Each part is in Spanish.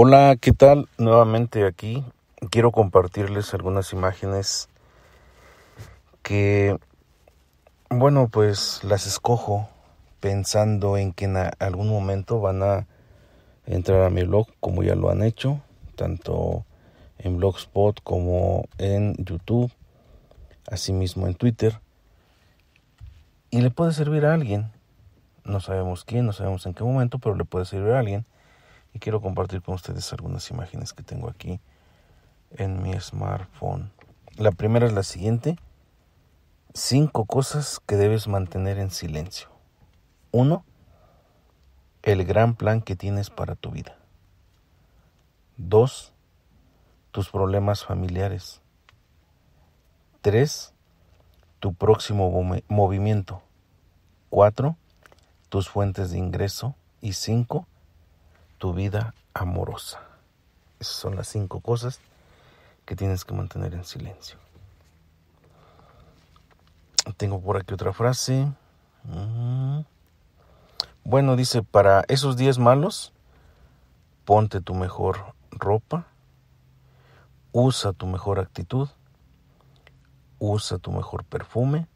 Hola, ¿qué tal? Nuevamente aquí quiero compartirles algunas imágenes que, bueno, pues las escojo pensando en que en algún momento van a entrar a mi blog como ya lo han hecho, tanto en Blogspot como en YouTube, asimismo en Twitter, y le puede servir a alguien. No sabemos quién, no sabemos en qué momento, pero le puede servir a alguien quiero compartir con ustedes algunas imágenes que tengo aquí en mi smartphone. La primera es la siguiente. Cinco cosas que debes mantener en silencio. Uno, el gran plan que tienes para tu vida. Dos, tus problemas familiares. Tres, tu próximo movimiento. Cuatro, tus fuentes de ingreso. Y cinco, tu vida amorosa. Esas son las cinco cosas que tienes que mantener en silencio. Tengo por aquí otra frase. Mm. Bueno, dice, para esos días malos, ponte tu mejor ropa, usa tu mejor actitud, usa tu mejor perfume,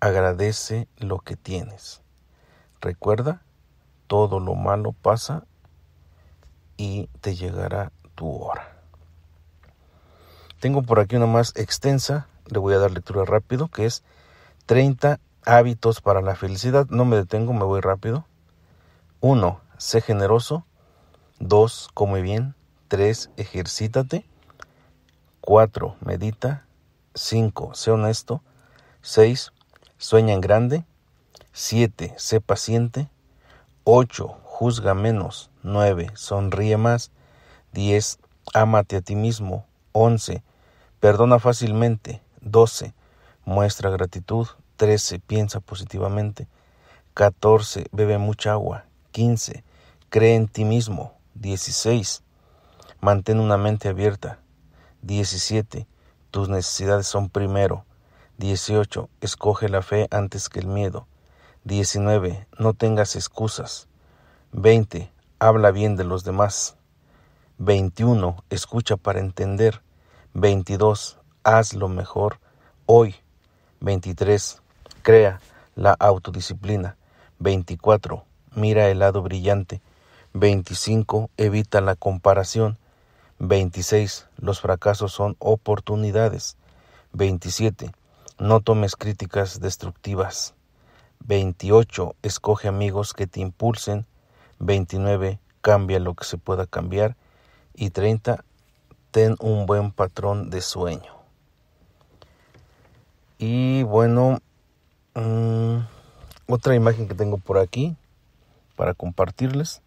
agradece lo que tienes. Recuerda, todo lo malo pasa y te llegará tu hora. Tengo por aquí una más extensa, le voy a dar lectura rápido, que es 30 hábitos para la felicidad. No me detengo, me voy rápido. 1. Sé generoso. 2. Come bien. 3. Ejercítate. 4. Medita. 5. Sé honesto. 6. Sueña en grande. 7. Sé paciente. 8 juzga menos. 9. Sonríe más. 10. Ámate a ti mismo. 11. Perdona fácilmente. 12. Muestra gratitud. 13. Piensa positivamente. 14. Bebe mucha agua. 15. Cree en ti mismo. 16. Mantén una mente abierta. 17. Tus necesidades son primero. 18. Escoge la fe antes que el miedo. 19. No tengas excusas. 20. Habla bien de los demás. 21. Escucha para entender. 22. Haz lo mejor hoy. 23. Crea la autodisciplina. 24. Mira el lado brillante. 25. Evita la comparación. 26. Los fracasos son oportunidades. 27. No tomes críticas destructivas. 28. Escoge amigos que te impulsen. 29. Cambia lo que se pueda cambiar. Y 30. Ten un buen patrón de sueño. Y bueno, mm, otra imagen que tengo por aquí para compartirles.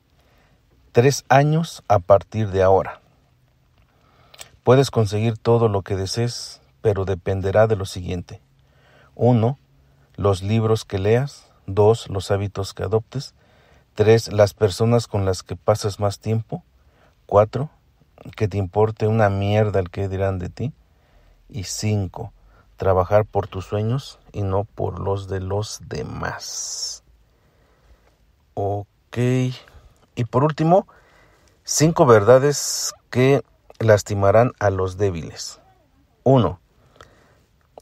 Tres años a partir de ahora. Puedes conseguir todo lo que desees, pero dependerá de lo siguiente. 1. Los libros que leas. 2. Los hábitos que adoptes. 3. Las personas con las que pasas más tiempo. 4. Que te importe una mierda el que dirán de ti. Y 5. Trabajar por tus sueños y no por los de los demás. Ok. Y por último, cinco verdades que lastimarán a los débiles. 1.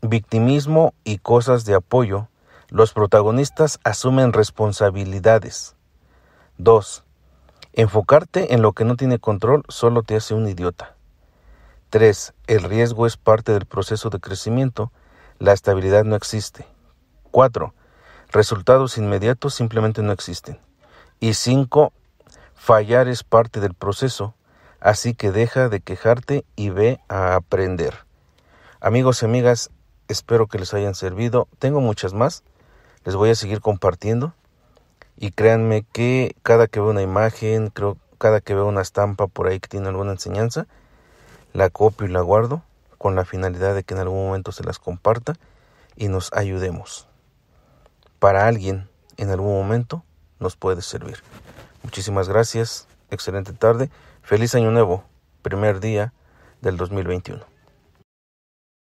Victimismo y cosas de apoyo. Los protagonistas asumen responsabilidades. 2. Enfocarte en lo que no tiene control solo te hace un idiota. 3. El riesgo es parte del proceso de crecimiento. La estabilidad no existe. 4. Resultados inmediatos simplemente no existen. Y 5. Fallar es parte del proceso, así que deja de quejarte y ve a aprender. Amigos y amigas, espero que les hayan servido. Tengo muchas más. Les voy a seguir compartiendo. Y créanme que cada que veo una imagen, creo, cada que veo una estampa por ahí que tiene alguna enseñanza, la copio y la guardo con la finalidad de que en algún momento se las comparta y nos ayudemos. Para alguien en algún momento nos puede servir. Muchísimas gracias, excelente tarde, feliz año nuevo, primer día del 2021.